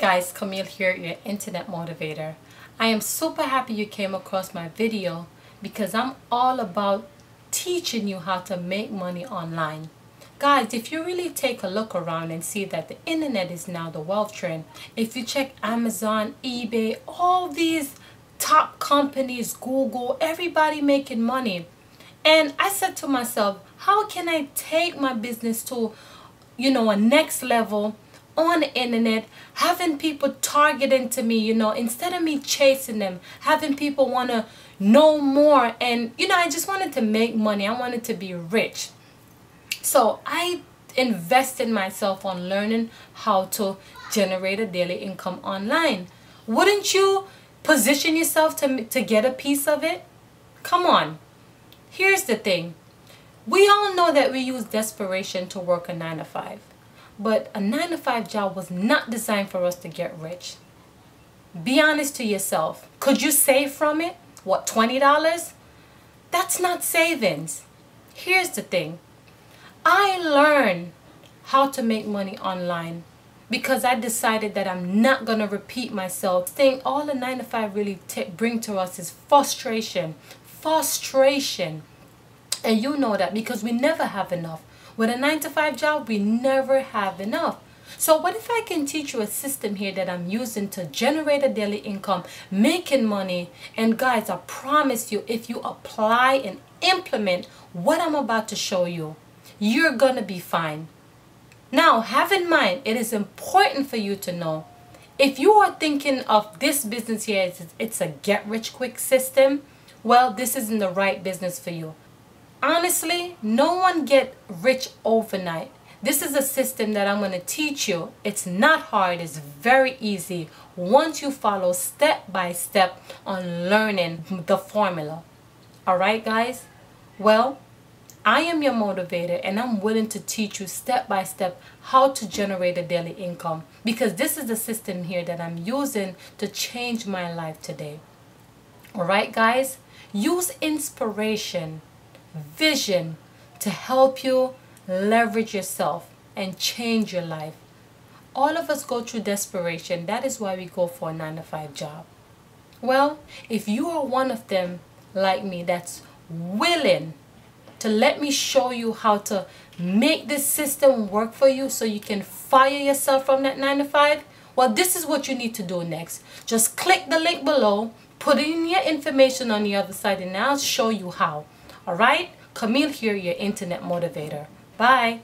Hey guys, Camille here, your internet motivator. I am super happy you came across my video because I'm all about teaching you how to make money online. Guys, if you really take a look around and see that the internet is now the wealth trend, if you check Amazon, eBay, all these top companies, Google, everybody making money. And I said to myself, how can I take my business to, you know, a next level on the internet, having people targeting to me, you know, instead of me chasing them, having people want to know more. And, you know, I just wanted to make money. I wanted to be rich. So I invested myself on learning how to generate a daily income online. Wouldn't you position yourself to, to get a piece of it? Come on. Here's the thing. We all know that we use desperation to work a 9 to 5. But a 9 to 5 job was not designed for us to get rich. Be honest to yourself. Could you save from it? What, $20? That's not savings. Here's the thing. I learned how to make money online because I decided that I'm not going to repeat myself. Thing all the 9 to 5 really bring to us is frustration. Frustration. And you know that because we never have enough. With a 9 to 5 job, we never have enough. So what if I can teach you a system here that I'm using to generate a daily income, making money, and guys, I promise you, if you apply and implement what I'm about to show you, you're going to be fine. Now, have in mind, it is important for you to know, if you are thinking of this business here, it's a get-rich-quick system, well, this isn't the right business for you honestly, no one get rich overnight. This is a system that I'm going to teach you. It's not hard. It's very easy once you follow step by step on learning the formula. Alright guys? Well, I am your motivator and I'm willing to teach you step by step how to generate a daily income because this is the system here that I'm using to change my life today. Alright guys? Use inspiration vision to help you leverage yourself and change your life. All of us go through desperation. That is why we go for a 9 to 5 job. Well, if you are one of them like me that's willing to let me show you how to make this system work for you so you can fire yourself from that 9 to 5, well, this is what you need to do next. Just click the link below, put in your information on the other side, and I'll show you how. Alright? Camille here, your internet motivator. Bye.